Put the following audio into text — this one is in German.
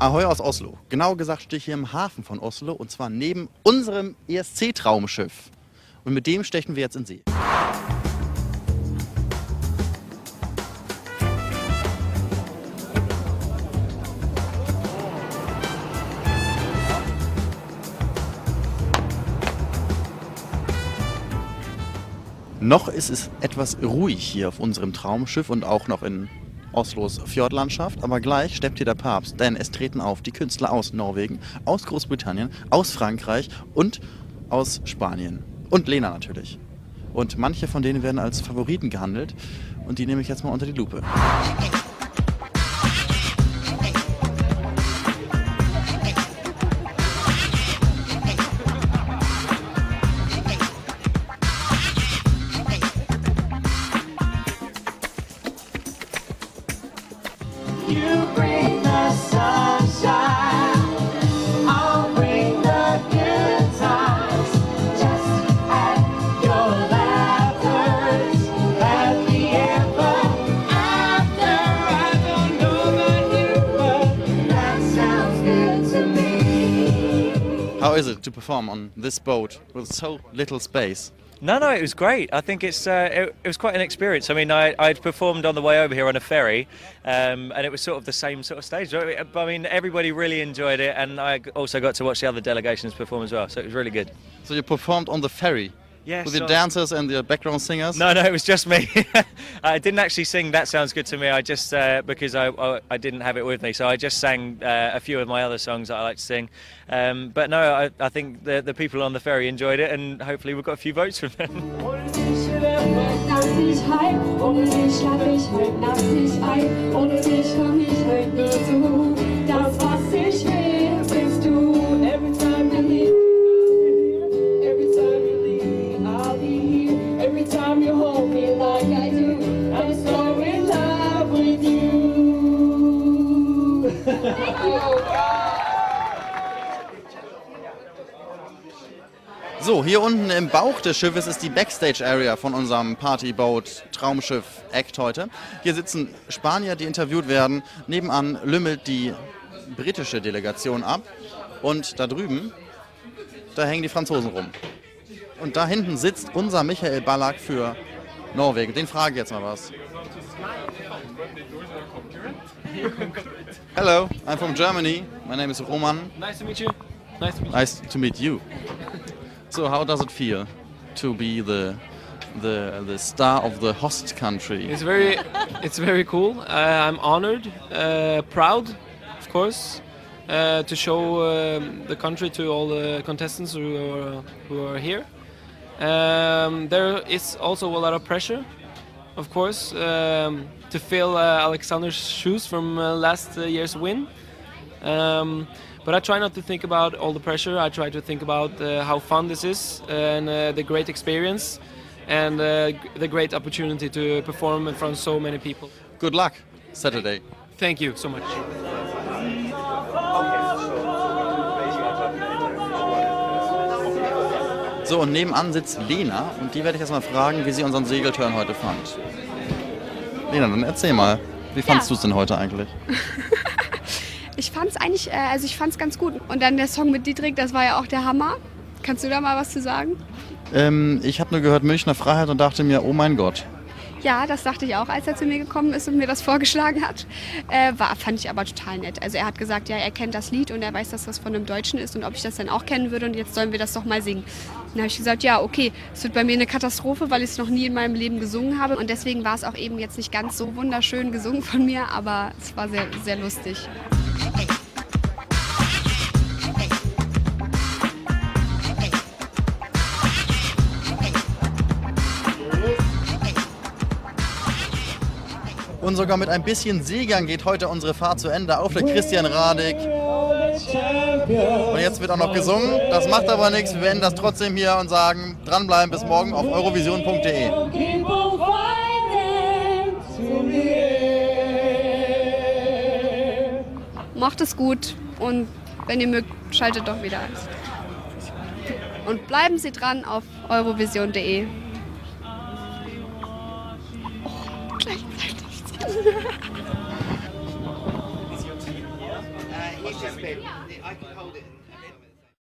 Ahoi aus Oslo. Genau gesagt stehe ich hier im Hafen von Oslo und zwar neben unserem ESC-Traumschiff. Und mit dem stechen wir jetzt in See. Noch ist es etwas ruhig hier auf unserem Traumschiff und auch noch in Oslos Fjordlandschaft, aber gleich steppt hier der Papst, denn es treten auf die Künstler aus Norwegen, aus Großbritannien, aus Frankreich und aus Spanien. Und Lena natürlich. Und manche von denen werden als Favoriten gehandelt und die nehme ich jetzt mal unter die Lupe. How is it to perform on this boat with so little space? No, no, it was great. I think it's uh, it, it was quite an experience. I mean, I I'd performed on the way over here on a ferry, um, and it was sort of the same sort of stage. I I mean, everybody really enjoyed it, and I also got to watch the other delegations perform as well. So it was really good. So you performed on the ferry Yes. with the dancers and the background singers? No, no, it was just me. I didn't actually sing "That Sounds Good to Me." I just uh, because I, I I didn't have it with me, so I just sang uh, a few of my other songs that I like to sing. Um, but no, I, I think the the people on the ferry enjoyed it, and hopefully we've got a few votes from them. So, hier unten im Bauch des Schiffes ist die Backstage-Area von unserem Partyboat Traumschiff Act heute. Hier sitzen Spanier, die interviewt werden. Nebenan lümmelt die britische Delegation ab. Und da drüben, da hängen die Franzosen rum. Und da hinten sitzt unser Michael Ballack für Norwegen. Den frage ich jetzt mal was. Hello, I'm from Germany. My name is Roman. Nice to meet you. Nice to meet you. Nice to meet you. So, how does it feel to be the the the star of the host country? It's very, it's very cool. Uh, I'm honored, uh, proud, of course, uh, to show um, the country to all the contestants who are who are here. Um, there is also a lot of pressure, of course, um, to fill uh, Alexander's shoes from uh, last year's win. But I try not to think about all the pressure. I try to think about uh, how fun this is and uh, the great experience and uh, the great opportunity to perform in front of so many people. Good luck Saturday. Thank you so much. So, und nebenan sitzt Lena und die werde ich erstmal fragen, wie sie unseren Segelturn heute fand. Lena, dann erzähl mal, wie fandst Ja. du es denn heute eigentlich? Ich fand's eigentlich, äh, also ich fand's ganz gut. Und dann der Song mit Dietrich, das war ja auch der Hammer. Kannst du da mal was zu sagen? Ähm, ich habe nur gehört Münchner Freiheit und dachte mir, oh mein Gott. Ja, das dachte ich auch, als er zu mir gekommen ist und mir das vorgeschlagen hat. Äh, war, fand ich aber total nett. Also er hat gesagt, ja, er kennt das Lied und er weiß, dass das von einem Deutschen ist und ob ich das dann auch kennen würde und jetzt sollen wir das doch mal singen. Dann habe ich gesagt, ja, okay, es wird bei mir eine Katastrophe, weil ich es noch nie in meinem Leben gesungen habe und deswegen war es auch eben jetzt nicht ganz so wunderschön gesungen von mir, aber es war sehr, sehr lustig. Und sogar mit ein bisschen Seegang geht heute unsere Fahrt zu Ende auf der Christian Radig. Und jetzt wird auch noch gesungen. Das macht aber nichts. Wir beenden das trotzdem hier und sagen, dranbleiben bis morgen auf eurovision.de. Macht es gut und wenn ihr mögt, schaltet doch wieder ein. Und bleiben Sie dran auf eurovision.de.